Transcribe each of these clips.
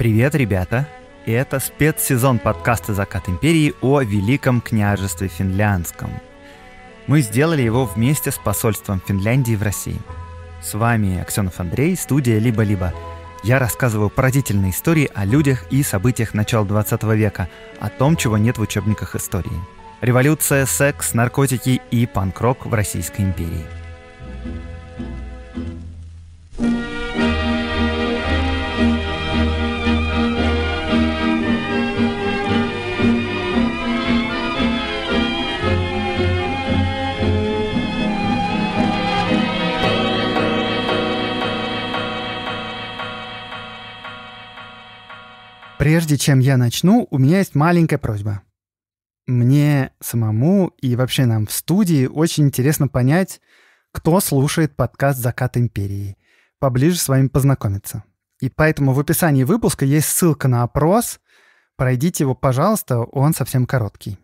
Привет, ребята! Это спецсезон подкаста «Закат империи» о Великом княжестве Финляндском. Мы сделали его вместе с посольством Финляндии в России. С вами Аксенов Андрей, студия «Либо-либо». Я рассказываю поразительные истории о людях и событиях начала 20 века, о том, чего нет в учебниках истории. Революция, секс, наркотики и панк-рок в Российской империи – Прежде чем я начну, у меня есть маленькая просьба. Мне самому и вообще нам в студии очень интересно понять, кто слушает подкаст «Закат империи», поближе с вами познакомиться. И поэтому в описании выпуска есть ссылка на опрос. Пройдите его, пожалуйста, он совсем короткий.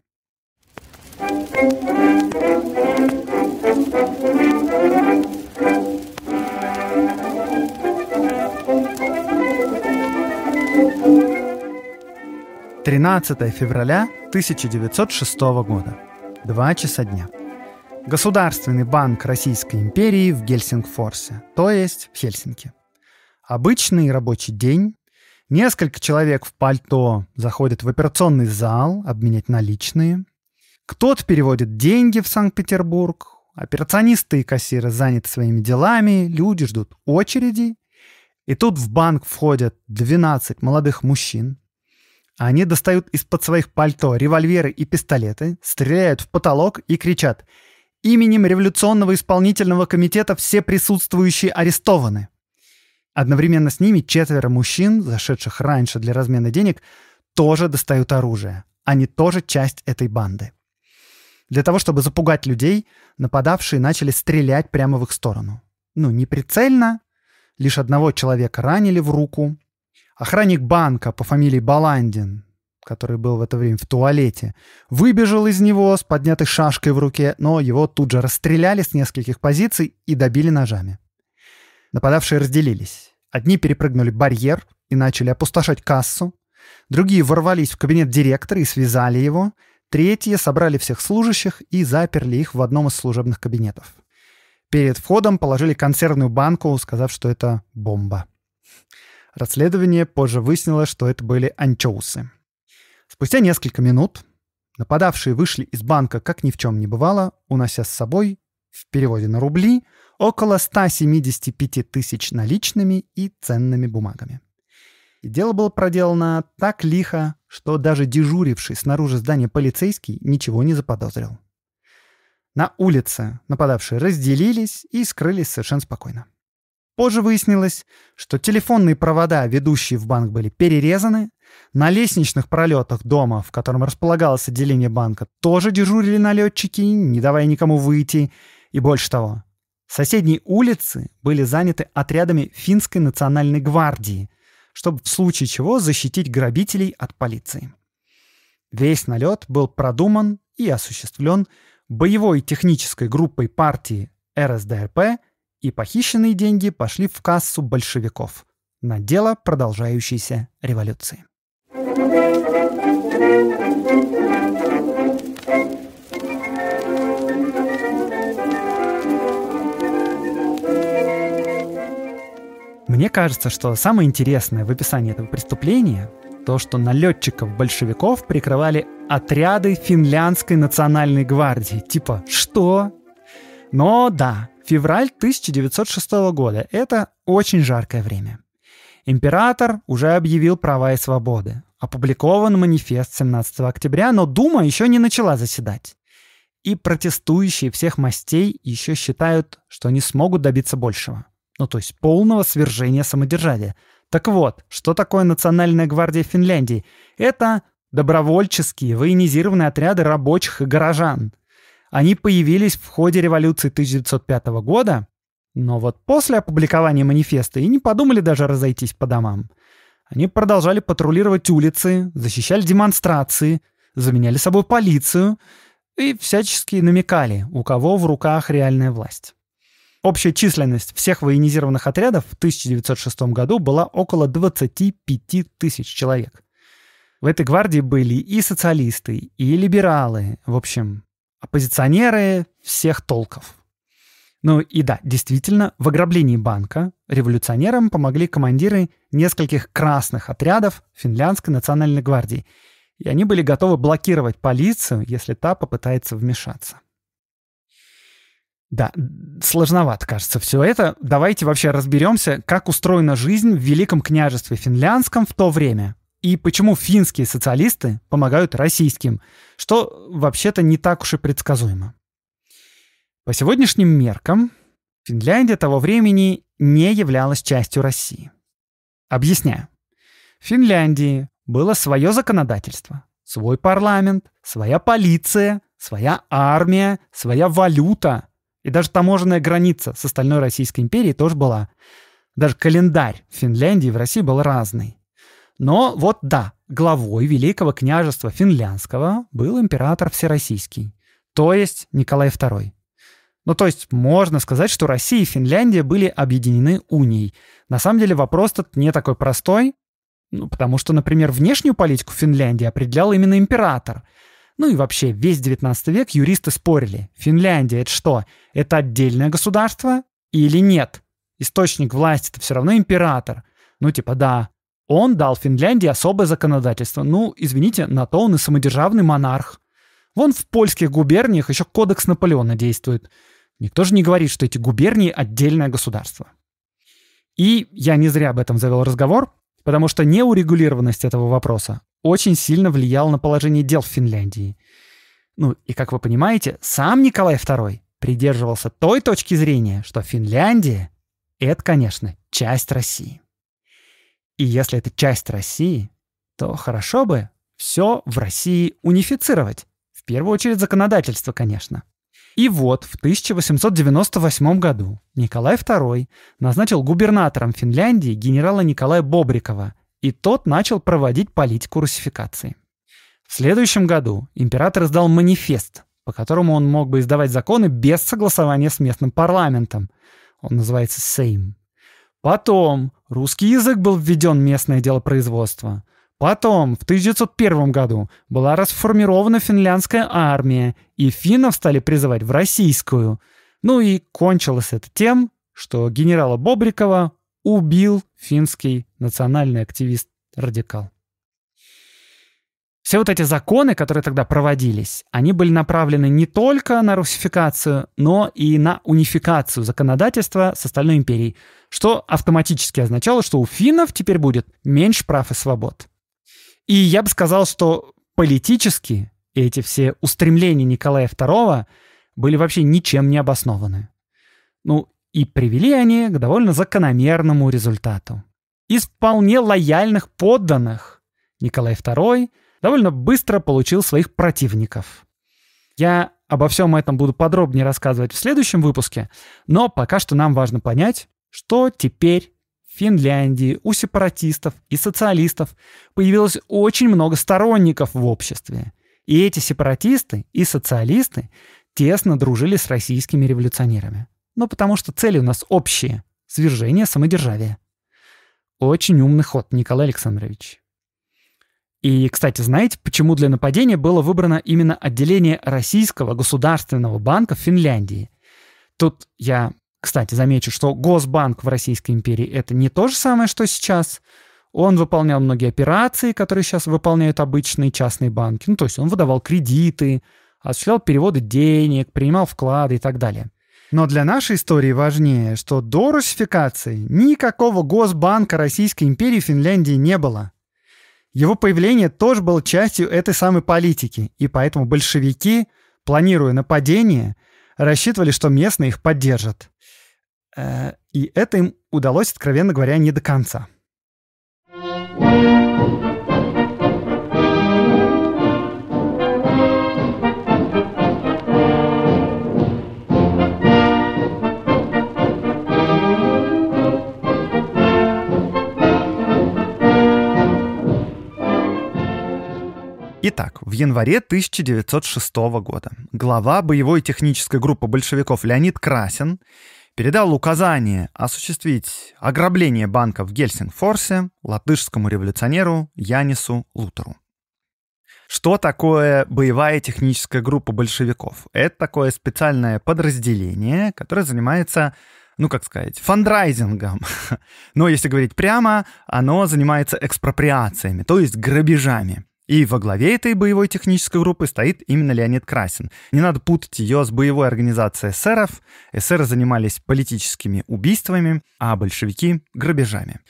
13 февраля 1906 года. Два часа дня. Государственный банк Российской империи в Гельсингфорсе, то есть в Хельсинки. Обычный рабочий день. Несколько человек в пальто заходят в операционный зал обменять наличные. Кто-то переводит деньги в Санкт-Петербург. Операционисты и кассиры заняты своими делами, люди ждут очереди. И тут в банк входят 12 молодых мужчин, они достают из-под своих пальто револьверы и пистолеты, стреляют в потолок и кричат «Именем Революционного исполнительного комитета все присутствующие арестованы». Одновременно с ними четверо мужчин, зашедших раньше для размена денег, тоже достают оружие. Они тоже часть этой банды. Для того, чтобы запугать людей, нападавшие начали стрелять прямо в их сторону. Ну, не прицельно, лишь одного человека ранили в руку, Охранник банка по фамилии Баландин, который был в это время в туалете, выбежал из него с поднятой шашкой в руке, но его тут же расстреляли с нескольких позиций и добили ножами. Нападавшие разделились. Одни перепрыгнули барьер и начали опустошать кассу, другие ворвались в кабинет директора и связали его, третьи собрали всех служащих и заперли их в одном из служебных кабинетов. Перед входом положили консервную банку, сказав, что это бомба. Расследование позже выяснило, что это были анчоусы. Спустя несколько минут нападавшие вышли из банка, как ни в чем не бывало, унося с собой, в переводе на рубли, около 175 тысяч наличными и ценными бумагами. И дело было проделано так лихо, что даже дежуривший снаружи здания полицейский ничего не заподозрил. На улице нападавшие разделились и скрылись совершенно спокойно. Позже выяснилось, что телефонные провода, ведущие в банк, были перерезаны. На лестничных пролетах дома, в котором располагалось отделение банка, тоже дежурили налетчики, не давая никому выйти. И больше того, соседние улицы были заняты отрядами финской национальной гвардии, чтобы в случае чего защитить грабителей от полиции. Весь налет был продуман и осуществлен боевой технической группой партии РСДРП и похищенные деньги пошли в кассу большевиков на дело продолжающейся революции. Мне кажется, что самое интересное в описании этого преступления то, что налетчиков-большевиков прикрывали отряды финляндской национальной гвардии. Типа, что? Но да, Февраль 1906 года — это очень жаркое время. Император уже объявил права и свободы. Опубликован манифест 17 октября, но Дума еще не начала заседать. И протестующие всех мастей еще считают, что они смогут добиться большего. Ну, то есть полного свержения самодержавия. Так вот, что такое Национальная гвардия Финляндии? Это добровольческие военизированные отряды рабочих и горожан – они появились в ходе революции 1905 года, но вот после опубликования манифеста и не подумали даже разойтись по домам. Они продолжали патрулировать улицы, защищали демонстрации, заменяли собой полицию и всячески намекали, у кого в руках реальная власть. общая численность всех военизированных отрядов в 1906 году была около 25 тысяч человек. В этой гвардии были и социалисты, и либералы, в общем, оппозиционеры всех толков. Ну и да, действительно, в ограблении банка революционерам помогли командиры нескольких красных отрядов финляндской национальной гвардии. И они были готовы блокировать полицию, если та попытается вмешаться. Да, сложновато, кажется, все это. Давайте вообще разберемся, как устроена жизнь в Великом княжестве финляндском в то время. И почему финские социалисты помогают российским, что вообще-то не так уж и предсказуемо. По сегодняшним меркам Финляндия того времени не являлась частью России. Объясняю. В Финляндии было свое законодательство, свой парламент, своя полиция, своя армия, своя валюта. И даже таможенная граница с остальной Российской империей тоже была. Даже календарь в Финляндии и в России был разный. Но вот да, главой Великого княжества Финляндского был император Всероссийский, то есть Николай II. Ну, то есть можно сказать, что Россия и Финляндия были объединены унией. На самом деле вопрос тут не такой простой, ну, потому что, например, внешнюю политику Финляндии определял именно император. Ну и вообще, весь 19 век юристы спорили, Финляндия это что, это отдельное государство или нет? Источник власти это все равно император. Ну типа да, он дал Финляндии особое законодательство. Ну, извините, на то он и самодержавный монарх. Вон в польских губерниях еще кодекс Наполеона действует – Никто же не говорит, что эти губернии — отдельное государство. И я не зря об этом завел разговор, потому что неурегулированность этого вопроса очень сильно влияла на положение дел в Финляндии. Ну и, как вы понимаете, сам Николай II придерживался той точки зрения, что Финляндия — это, конечно, часть России. И если это часть России, то хорошо бы все в России унифицировать. В первую очередь законодательство, конечно. И вот в 1898 году Николай II назначил губернатором Финляндии генерала Николая Бобрикова, и тот начал проводить политику русификации. В следующем году император издал манифест, по которому он мог бы издавать законы без согласования с местным парламентом. Он называется Сейм. Потом русский язык был введен в местное дело производства – Потом, в 1901 году, была расформирована финляндская армия, и финнов стали призывать в российскую. Ну и кончилось это тем, что генерала Бобрикова убил финский национальный активист-радикал. Все вот эти законы, которые тогда проводились, они были направлены не только на русификацию, но и на унификацию законодательства с остальной империей, что автоматически означало, что у финнов теперь будет меньше прав и свобод. И я бы сказал, что политически эти все устремления Николая II были вообще ничем не обоснованы. Ну, и привели они к довольно закономерному результату. Из вполне лояльных подданных Николай II довольно быстро получил своих противников. Я обо всем этом буду подробнее рассказывать в следующем выпуске, но пока что нам важно понять, что теперь Финляндии у сепаратистов и социалистов появилось очень много сторонников в обществе. И эти сепаратисты и социалисты тесно дружили с российскими революционерами. Ну, потому что цели у нас общие — свержение самодержавия. Очень умный ход, Николай Александрович. И, кстати, знаете, почему для нападения было выбрано именно отделение Российского государственного банка в Финляндии? Тут я кстати, замечу, что Госбанк в Российской империи это не то же самое, что сейчас. Он выполнял многие операции, которые сейчас выполняют обычные частные банки. Ну, то есть он выдавал кредиты, осуществлял переводы денег, принимал вклады и так далее. Но для нашей истории важнее, что до русификации никакого Госбанка Российской империи в Финляндии не было. Его появление тоже было частью этой самой политики, и поэтому большевики, планируя нападение, рассчитывали, что местные их поддержат. Э, и это им удалось, откровенно говоря, не до конца. Итак, в январе 1906 года глава боевой технической группы большевиков Леонид Красин передал указание осуществить ограбление банка в Гельсингфорсе латышскому революционеру Янису Лутеру. Что такое боевая техническая группа большевиков? Это такое специальное подразделение, которое занимается, ну как сказать, фандрайзингом. Но если говорить прямо, оно занимается экспроприациями, то есть грабежами. И во главе этой боевой технической группы стоит именно Леонид Красин. Не надо путать ее с боевой организацией эсеров. Эсеры занимались политическими убийствами, а большевики — грабежами.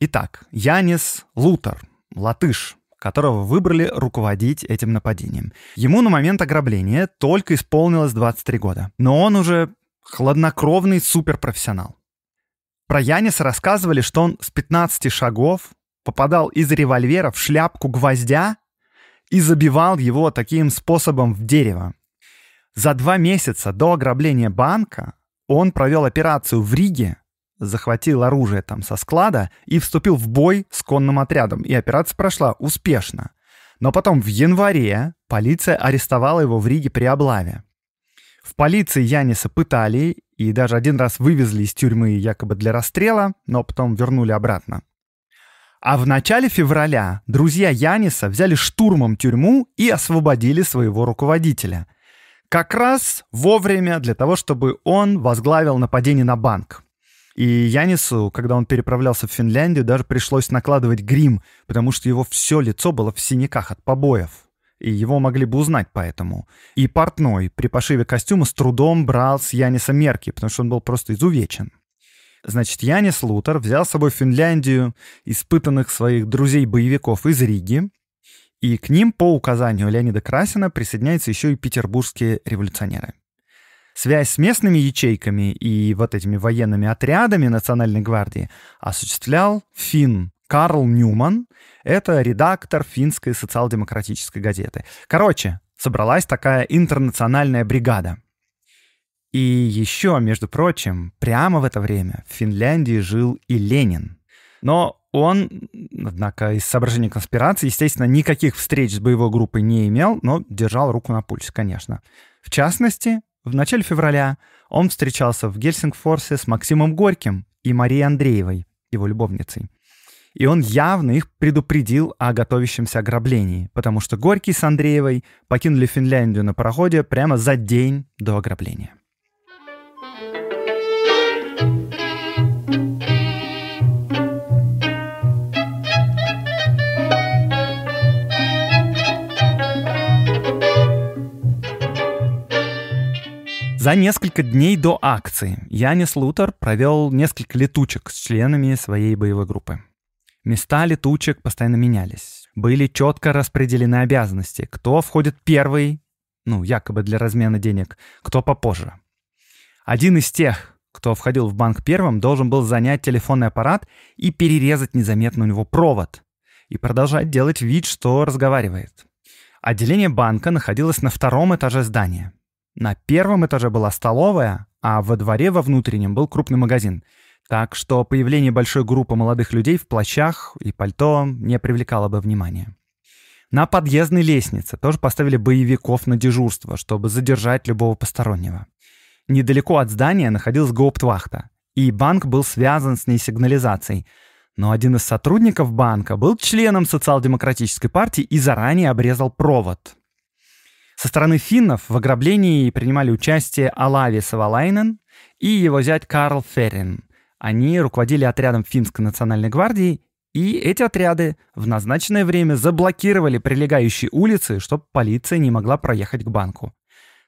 Итак, Янис Лутер, латыш, которого выбрали руководить этим нападением. Ему на момент ограбления только исполнилось 23 года, но он уже хладнокровный суперпрофессионал. Про Яниса рассказывали, что он с 15 шагов попадал из револьвера в шляпку гвоздя и забивал его таким способом в дерево. За два месяца до ограбления банка он провел операцию в Риге, захватил оружие там со склада и вступил в бой с конным отрядом. И операция прошла успешно. Но потом в январе полиция арестовала его в Риге при облаве. В полиции Яниса пытали и даже один раз вывезли из тюрьмы якобы для расстрела, но потом вернули обратно. А в начале февраля друзья Яниса взяли штурмом тюрьму и освободили своего руководителя. Как раз вовремя для того, чтобы он возглавил нападение на банк. И Янису, когда он переправлялся в Финляндию, даже пришлось накладывать грим, потому что его все лицо было в синяках от побоев. И его могли бы узнать поэтому. И портной при пошиве костюма с трудом брал с Яниса мерки, потому что он был просто изувечен. Значит, Янис Лутер взял с собой в Финляндию испытанных своих друзей-боевиков из Риги, и к ним по указанию Леонида Красина присоединяются еще и петербургские революционеры. Связь с местными ячейками и вот этими военными отрядами Национальной гвардии осуществлял финн Карл Ньюман. Это редактор финской социал-демократической газеты. Короче, собралась такая интернациональная бригада. И еще, между прочим, прямо в это время в Финляндии жил и Ленин. Но он, однако, из соображений конспирации, естественно, никаких встреч с боевой группой не имел, но держал руку на пульсе, конечно. В частности, в начале февраля он встречался в Гельсингфорсе с Максимом Горьким и Марией Андреевой, его любовницей. И он явно их предупредил о готовящемся ограблении, потому что Горький с Андреевой покинули Финляндию на пароходе прямо за день до ограбления. За несколько дней до акции Янис Лутер провел несколько летучек с членами своей боевой группы. Места летучек постоянно менялись. Были четко распределены обязанности, кто входит первый, ну, якобы для размена денег, кто попозже. Один из тех, кто входил в банк первым, должен был занять телефонный аппарат и перерезать незаметно у него провод и продолжать делать вид, что разговаривает. Отделение банка находилось на втором этаже здания. На первом этаже была столовая, а во дворе во внутреннем был крупный магазин. Так что появление большой группы молодых людей в плащах и пальто не привлекало бы внимания. На подъездной лестнице тоже поставили боевиков на дежурство, чтобы задержать любого постороннего. Недалеко от здания находилась гауптвахта, и банк был связан с ней сигнализацией. Но один из сотрудников банка был членом социал-демократической партии и заранее обрезал провод, со стороны финнов в ограблении принимали участие Алави Савалайнен и его зять Карл Феррин. Они руководили отрядом финской национальной гвардии, и эти отряды в назначенное время заблокировали прилегающие улицы, чтобы полиция не могла проехать к банку.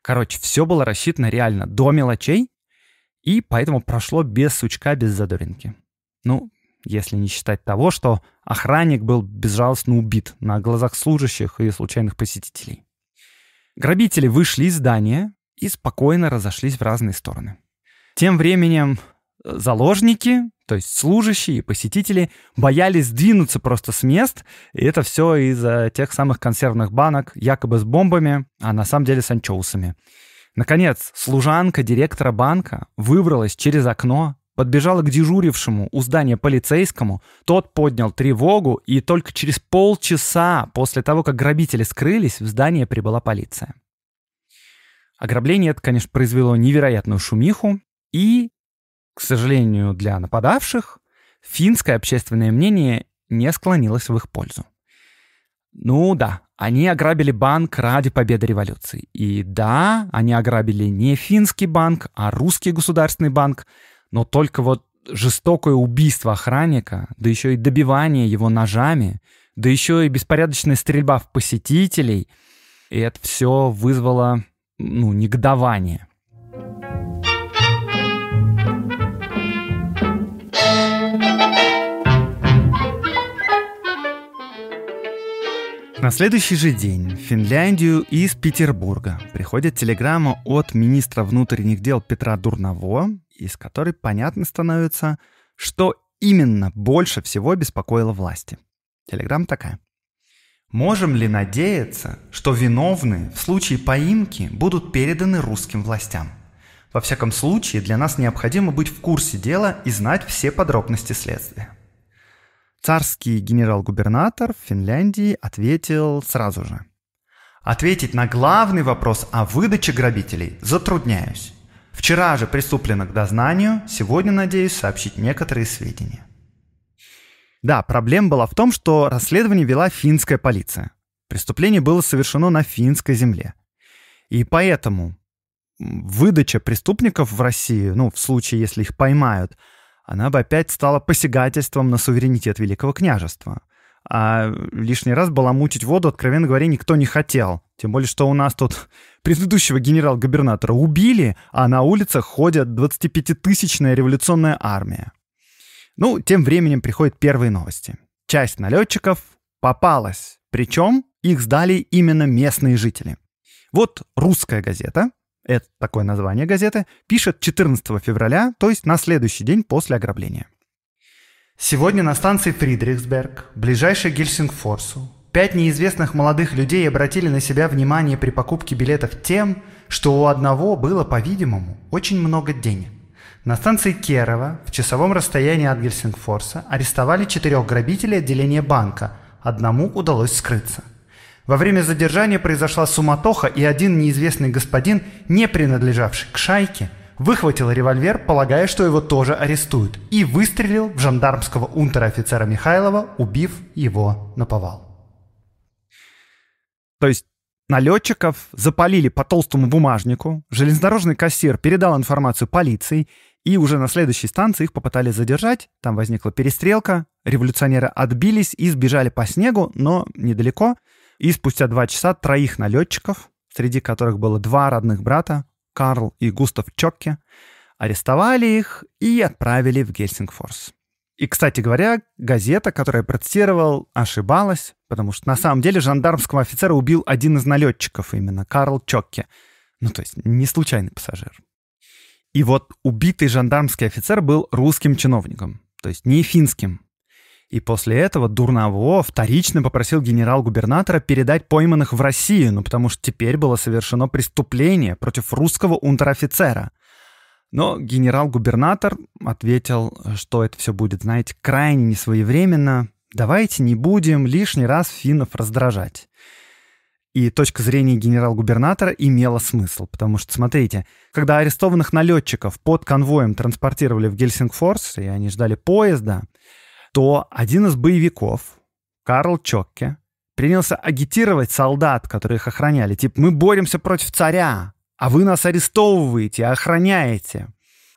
Короче, все было рассчитано реально до мелочей, и поэтому прошло без сучка, без задоринки. Ну, если не считать того, что охранник был безжалостно убит на глазах служащих и случайных посетителей. Грабители вышли из здания и спокойно разошлись в разные стороны. Тем временем э, заложники, то есть служащие и посетители, боялись двинуться просто с мест, и это все из-за тех самых консервных банок, якобы с бомбами, а на самом деле с анчоусами. Наконец, служанка директора банка выбралась через окно, подбежала к дежурившему у здания полицейскому, тот поднял тревогу, и только через полчаса после того, как грабители скрылись, в здание прибыла полиция. Ограбление это, конечно, произвело невероятную шумиху, и к сожалению для нападавших, финское общественное мнение не склонилось в их пользу. Ну да, они ограбили банк ради победы революции. И да, они ограбили не финский банк, а русский государственный банк, но только вот жестокое убийство охранника, да еще и добивание его ножами, да еще и беспорядочная стрельба в посетителей, и это все вызвало, ну, негодование. На следующий же день в Финляндию из Петербурга приходит телеграмма от министра внутренних дел Петра Дурново, из которой понятно становится, что именно больше всего беспокоило власти. Телеграмма такая. Можем ли надеяться, что виновные в случае поимки будут переданы русским властям? Во всяком случае, для нас необходимо быть в курсе дела и знать все подробности следствия. Царский генерал-губернатор Финляндии ответил сразу же. Ответить на главный вопрос о выдаче грабителей затрудняюсь. Вчера же приступлено к дознанию, сегодня надеюсь сообщить некоторые сведения. Да, проблема была в том, что расследование вела финская полиция. Преступление было совершено на финской земле. И поэтому выдача преступников в Россию, ну, в случае, если их поймают – она бы опять стала посягательством на суверенитет Великого княжества. А лишний раз баламутить воду, откровенно говоря, никто не хотел. Тем более, что у нас тут предыдущего генерал-губернатора убили, а на улицах ходят 25-тысячная революционная армия. Ну, тем временем приходят первые новости. Часть налетчиков попалась, причем их сдали именно местные жители. Вот русская газета это такое название газеты, пишет 14 февраля, то есть на следующий день после ограбления. Сегодня на станции Фридрихсберг, ближайшей к Гельсингфорсу, пять неизвестных молодых людей обратили на себя внимание при покупке билетов тем, что у одного было, по-видимому, очень много денег. На станции Керова, в часовом расстоянии от Гельсингфорса, арестовали четырех грабителей отделения банка. Одному удалось скрыться. Во время задержания произошла суматоха, и один неизвестный господин, не принадлежавший к шайке, выхватил револьвер, полагая, что его тоже арестуют, и выстрелил в жандармского унтер-офицера Михайлова, убив его на повал. То есть налетчиков запалили по толстому бумажнику, железнодорожный кассир передал информацию полиции, и уже на следующей станции их попытались задержать, там возникла перестрелка, революционеры отбились и сбежали по снегу, но недалеко – и спустя два часа троих налетчиков, среди которых было два родных брата, Карл и Густав Чокке, арестовали их и отправили в Гельсингфорс. И, кстати говоря, газета, которая протестировал, ошибалась, потому что на самом деле жандармского офицера убил один из налетчиков именно, Карл Чокке. Ну, то есть не случайный пассажир. И вот убитый жандармский офицер был русским чиновником, то есть не финским, и после этого Дурново вторично попросил генерал-губернатора передать пойманных в Россию, ну потому что теперь было совершено преступление против русского унтер-офицера. Но генерал-губернатор ответил, что это все будет, знаете, крайне несвоевременно. Давайте не будем лишний раз финнов раздражать. И точка зрения генерал-губернатора имела смысл, потому что, смотрите, когда арестованных налетчиков под конвоем транспортировали в Гельсингфорс, и они ждали поезда, то один из боевиков, Карл Чокке, принялся агитировать солдат, которые их охраняли. Типа, мы боремся против царя, а вы нас арестовываете, охраняете.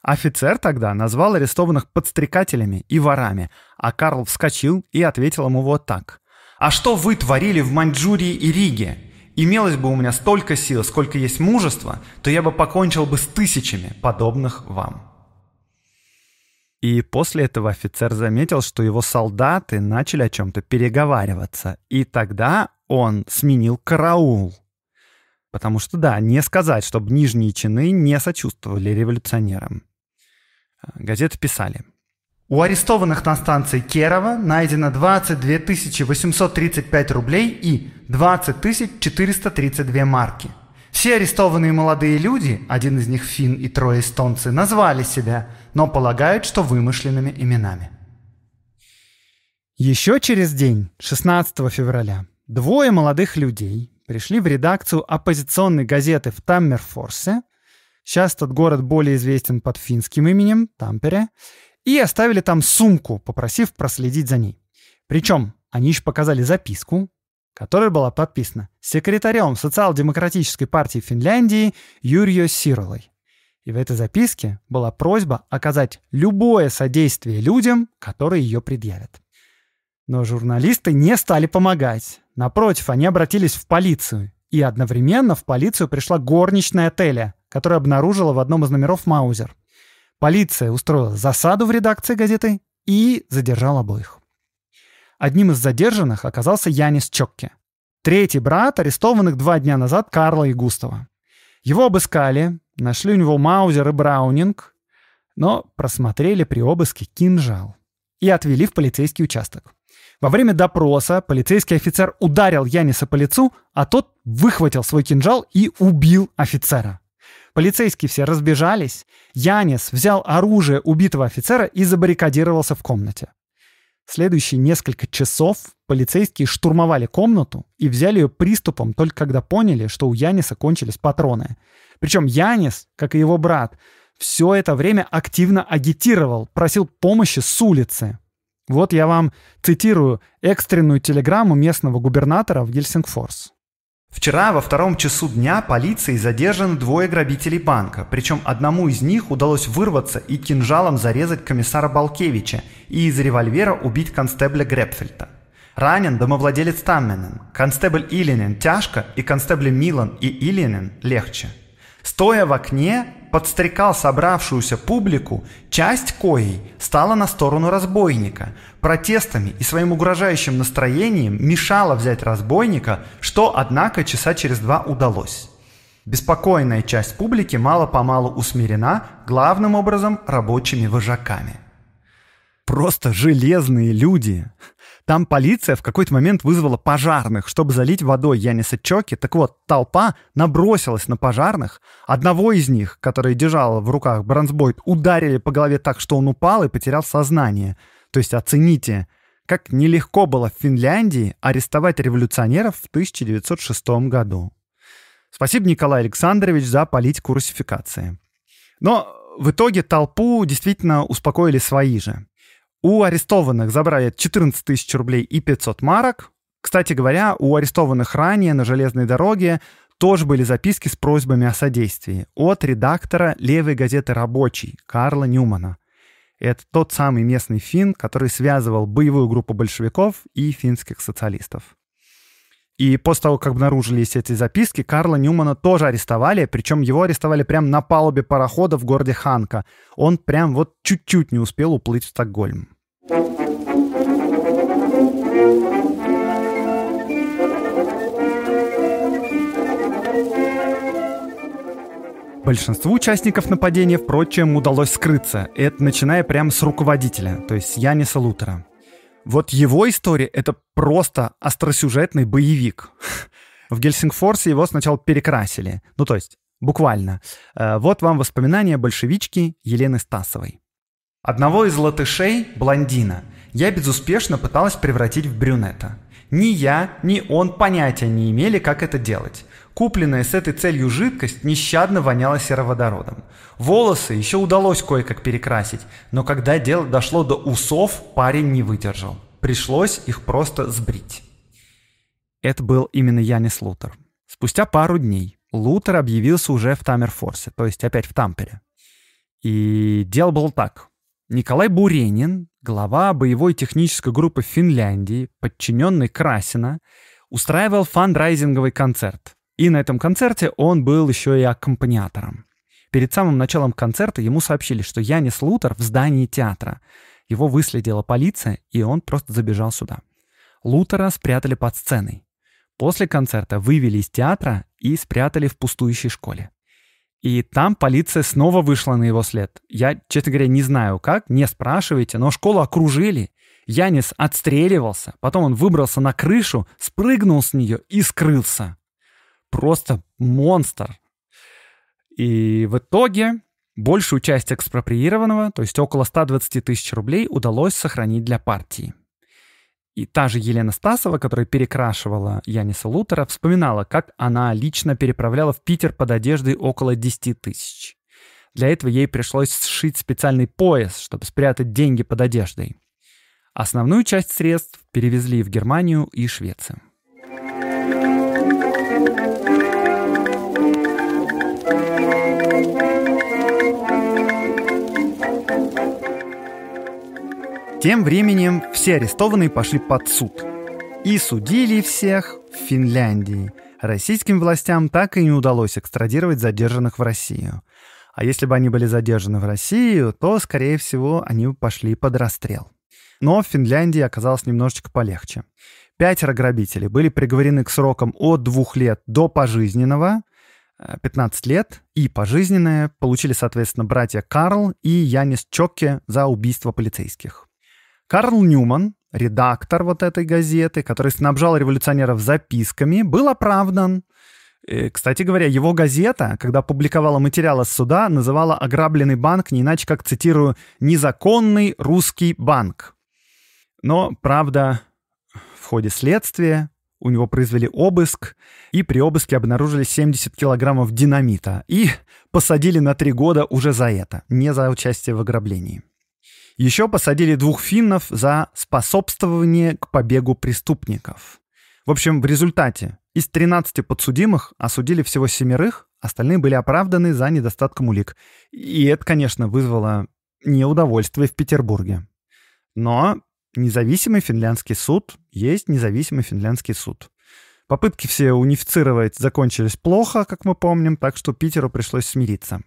Офицер тогда назвал арестованных подстрекателями и ворами, а Карл вскочил и ответил ему вот так. «А что вы творили в Маньчжурии и Риге? Имелось бы у меня столько сил, сколько есть мужества, то я бы покончил бы с тысячами подобных вам». И после этого офицер заметил, что его солдаты начали о чем-то переговариваться. И тогда он сменил караул. Потому что, да, не сказать, чтобы нижние чины не сочувствовали революционерам. Газеты писали. У арестованных на станции Керова найдено 22 835 рублей и 20 432 марки. Все арестованные молодые люди, один из них фин и трое эстонцы, назвали себя – но полагают, что вымышленными именами. Еще через день, 16 февраля, двое молодых людей пришли в редакцию оппозиционной газеты в Таммерфорсе сейчас этот город более известен под финским именем Тампере, и оставили там сумку, попросив проследить за ней. Причем они еще показали записку, которая была подписана секретарем социал-демократической партии Финляндии Юрио Сиролой. И в этой записке была просьба оказать любое содействие людям, которые ее предъявят. Но журналисты не стали помогать. Напротив, они обратились в полицию. И одновременно в полицию пришла горничная отеля, которая обнаружила в одном из номеров Маузер. Полиция устроила засаду в редакции газеты и задержала обоих. Одним из задержанных оказался Янис Чокке, третий брат арестованных два дня назад Карла и Густава. Его обыскали, нашли у него Маузер и Браунинг, но просмотрели при обыске кинжал и отвели в полицейский участок. Во время допроса полицейский офицер ударил Яниса по лицу, а тот выхватил свой кинжал и убил офицера. Полицейские все разбежались. Янис взял оружие убитого офицера и забаррикадировался в комнате. Следующие несколько часов полицейские штурмовали комнату и взяли ее приступом только когда поняли, что у Яниса кончились патроны. Причем Янис, как и его брат, все это время активно агитировал, просил помощи с улицы. Вот я вам цитирую экстренную телеграмму местного губернатора в Гельсингфорс. Вчера во втором часу дня полицией задержаны двое грабителей банка, причем одному из них удалось вырваться и кинжалом зарезать комиссара Балкевича и из револьвера убить констебля Грепфельта. Ранен домовладелец Тамменен, констебль Илинен тяжко и констебли Милан и Илинен легче. Стоя в окне, подстрекал собравшуюся публику, часть коей стала на сторону разбойника. Протестами и своим угрожающим настроением мешало взять разбойника, что, однако, часа через два удалось. Беспокойная часть публики мало-помалу усмирена, главным образом рабочими вожаками. Просто железные люди. Там полиция в какой-то момент вызвала пожарных, чтобы залить водой Яниса Чоки. Так вот, толпа набросилась на пожарных. Одного из них, который держал в руках бронзбойт, ударили по голове так, что он упал и потерял сознание. То есть оцените, как нелегко было в Финляндии арестовать революционеров в 1906 году. Спасибо, Николай Александрович, за политику русификации. Но в итоге толпу действительно успокоили свои же. У арестованных забрали 14 тысяч рублей и 500 марок. Кстати говоря, у арестованных ранее на железной дороге тоже были записки с просьбами о содействии от редактора левой газеты «Рабочий» Карла Ньюмана. Это тот самый местный фин, который связывал боевую группу большевиков и финских социалистов. И после того, как обнаружились эти записки, Карла Ньюмана тоже арестовали, причем его арестовали прямо на палубе парохода в городе Ханка. Он прям вот чуть-чуть не успел уплыть в Стокгольм. Большинству участников нападения, впрочем, удалось скрыться. Это начиная прямо с руководителя, то есть Яниса Лутера. Вот его история — это просто остросюжетный боевик. В Гельсингфорсе его сначала перекрасили. Ну, то есть, буквально. Э, вот вам воспоминания большевички Елены Стасовой. Одного из латышей, блондина, я безуспешно пыталась превратить в брюнета. Ни я, ни он понятия не имели, как это делать. Купленная с этой целью жидкость нещадно воняла сероводородом. Волосы еще удалось кое-как перекрасить, но когда дело дошло до усов, парень не выдержал. Пришлось их просто сбрить. Это был именно Янис Лутер. Спустя пару дней Лутер объявился уже в Тамерфорсе, то есть опять в Тампере. И дело было так. Николай Буренин, глава боевой технической группы Финляндии, подчиненный Красина, устраивал фандрайзинговый концерт. И на этом концерте он был еще и аккомпаниатором. Перед самым началом концерта ему сообщили, что Янис Лутер в здании театра. Его выследила полиция, и он просто забежал сюда. Лутера спрятали под сценой. После концерта вывели из театра и спрятали в пустующей школе. И там полиция снова вышла на его след. Я, честно говоря, не знаю как, не спрашивайте, но школу окружили. Янис отстреливался, потом он выбрался на крышу, спрыгнул с нее и скрылся просто монстр. И в итоге большую часть экспроприированного, то есть около 120 тысяч рублей, удалось сохранить для партии. И та же Елена Стасова, которая перекрашивала Яниса Лутера, вспоминала, как она лично переправляла в Питер под одеждой около 10 тысяч. Для этого ей пришлось сшить специальный пояс, чтобы спрятать деньги под одеждой. Основную часть средств перевезли в Германию и Швецию. Тем временем все арестованные пошли под суд. И судили всех в Финляндии. Российским властям так и не удалось экстрадировать задержанных в Россию. А если бы они были задержаны в Россию, то, скорее всего, они бы пошли под расстрел. Но в Финляндии оказалось немножечко полегче. Пятеро грабителей были приговорены к срокам от двух лет до пожизненного, 15 э, лет и пожизненное получили, соответственно, братья Карл и Янис Чокке за убийство полицейских. Карл Ньюман, редактор вот этой газеты, который снабжал революционеров записками, был оправдан. И, кстати говоря, его газета, когда публиковала материалы суда, называла ограбленный банк не иначе как, цитирую, «незаконный русский банк». Но, правда, в ходе следствия у него произвели обыск, и при обыске обнаружили 70 килограммов динамита и посадили на три года уже за это, не за участие в ограблении. Еще посадили двух финнов за способствование к побегу преступников. В общем, в результате из 13 подсудимых осудили всего семерых, остальные были оправданы за недостатком улик. И это, конечно, вызвало неудовольствие в Петербурге. Но независимый финляндский суд есть независимый финляндский суд. Попытки все унифицировать закончились плохо, как мы помним, так что Питеру пришлось смириться.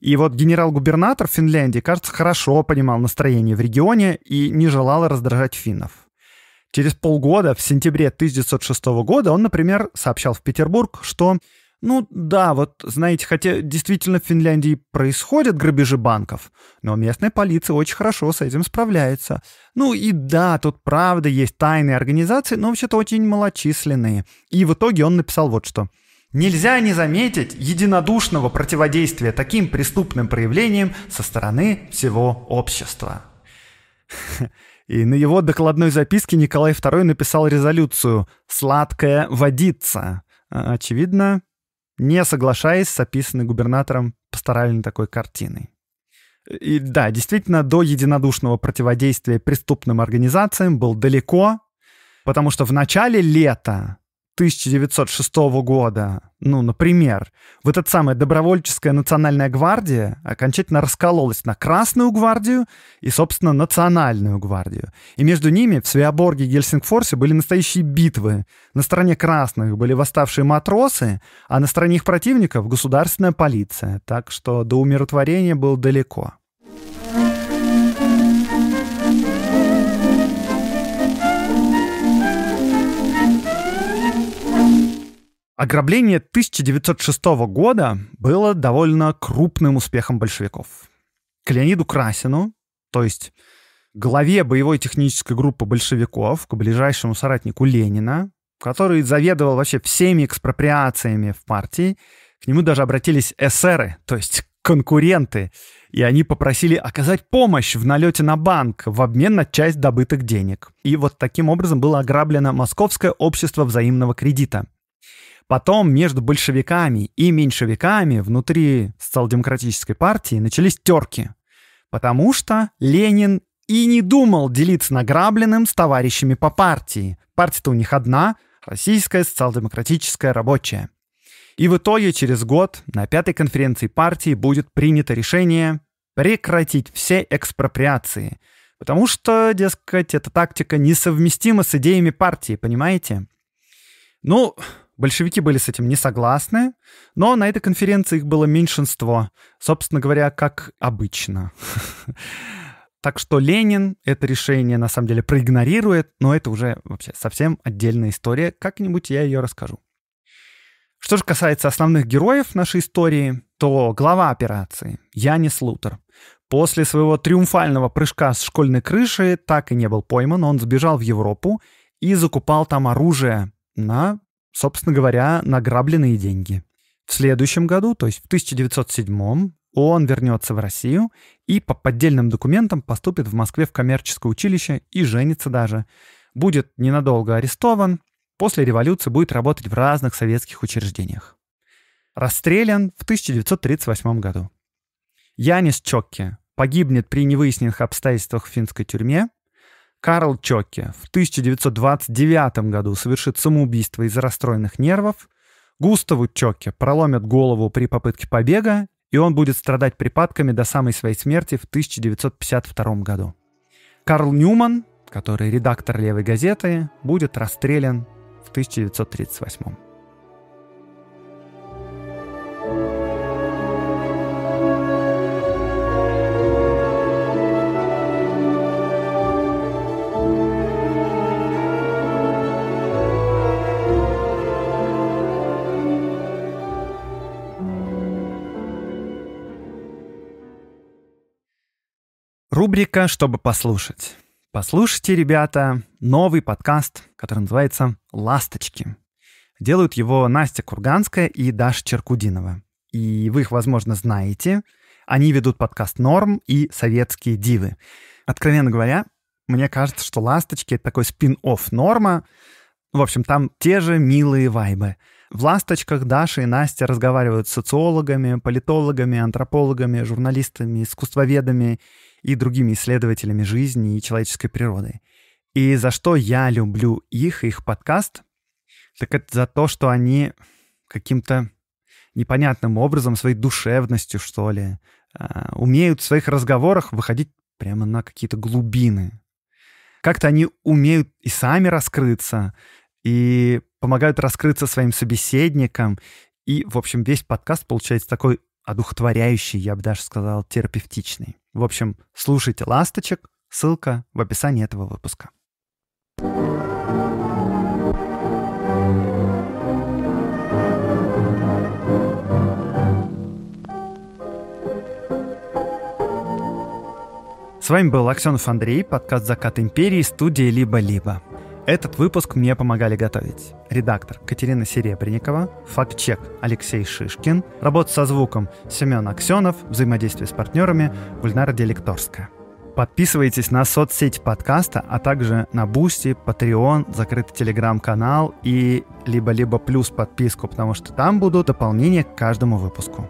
И вот генерал-губернатор Финляндии, кажется, хорошо понимал настроение в регионе и не желал раздражать финнов. Через полгода, в сентябре 1906 года, он, например, сообщал в Петербург, что ну да, вот знаете, хотя действительно в Финляндии происходят грабежи банков, но местная полиция очень хорошо с этим справляется. Ну и да, тут правда есть тайные организации, но вообще-то очень малочисленные. И в итоге он написал вот что – Нельзя не заметить единодушного противодействия таким преступным проявлениям со стороны всего общества. И на его докладной записке Николай II написал резолюцию «Сладкая водица». А, очевидно, не соглашаясь с описанной губернатором пасторальной такой картиной. И да, действительно, до единодушного противодействия преступным организациям был далеко, потому что в начале лета 1906 года, ну, например, вот эта самая добровольческая национальная гвардия окончательно раскололась на Красную гвардию и, собственно, Национальную гвардию. И между ними в Свеоборге и Гельсингфорсе были настоящие битвы. На стороне красных были восставшие матросы, а на стороне их противников — государственная полиция. Так что до умиротворения был далеко. Ограбление 1906 года было довольно крупным успехом большевиков. К Леониду Красину, то есть главе боевой технической группы большевиков, к ближайшему соратнику Ленина, который заведовал вообще всеми экспроприациями в партии, к нему даже обратились эсеры, то есть конкуренты, и они попросили оказать помощь в налете на банк в обмен на часть добытых денег. И вот таким образом было ограблено Московское общество взаимного кредита. Потом между большевиками и меньшевиками внутри социал-демократической партии начались терки, потому что Ленин и не думал делиться награбленным с товарищами по партии. Партия-то у них одна — Российская социал-демократическая рабочая. И в итоге через год на пятой конференции партии будет принято решение прекратить все экспроприации, потому что, дескать, эта тактика несовместима с идеями партии, понимаете? Ну, Большевики были с этим не согласны, но на этой конференции их было меньшинство, собственно говоря, как обычно. Так что Ленин это решение на самом деле проигнорирует, но это уже вообще совсем отдельная история. Как-нибудь я ее расскажу. Что же касается основных героев нашей истории, то глава операции Янис Лутер после своего триумфального прыжка с школьной крыши так и не был пойман, он сбежал в Европу и закупал там оружие на собственно говоря, награбленные деньги. В следующем году, то есть в 1907 он вернется в Россию и по поддельным документам поступит в Москве в коммерческое училище и женится даже. будет ненадолго арестован, после революции будет работать в разных советских учреждениях. Расстрелян в 1938 году. Янис Чокке погибнет при невыясненных обстоятельствах в финской тюрьме. Карл Чокке в 1929 году совершит самоубийство из-за расстроенных нервов. Густаву Чокке проломят голову при попытке побега, и он будет страдать припадками до самой своей смерти в 1952 году. Карл Ньюман, который редактор «Левой газеты», будет расстрелян в 1938. Рубрика «Чтобы послушать». Послушайте, ребята, новый подкаст, который называется «Ласточки». Делают его Настя Курганская и Даша Черкудинова. И вы их, возможно, знаете. Они ведут подкаст «Норм» и «Советские дивы». Откровенно говоря, мне кажется, что «Ласточки» — это такой спин-офф «Норма». В общем, там те же милые вайбы. В «Ласточках» Даша и Настя разговаривают с социологами, политологами, антропологами, журналистами, искусствоведами и другими исследователями жизни и человеческой природы. И за что я люблю их, их подкаст, так это за то, что они каким-то непонятным образом, своей душевностью, что ли, а, умеют в своих разговорах выходить прямо на какие-то глубины. Как-то они умеют и сами раскрыться, и помогают раскрыться своим собеседникам. И, в общем, весь подкаст получается такой одухотворяющий, я бы даже сказал, терапевтичный. В общем, слушайте «Ласточек», ссылка в описании этого выпуска. С вами был Аксенов Андрей, подкаст «Закат империи», студия «Либо-либо». Этот выпуск мне помогали готовить редактор Катерина Серебренникова, факт-чек Алексей Шишкин, работа со звуком Семен Аксенов, взаимодействие с партнерами Гульнара Делекторская. Подписывайтесь на соцсети подкаста, а также на Boosty, Patreon, закрытый телеграм-канал и либо-либо плюс подписку, потому что там будут дополнения к каждому выпуску.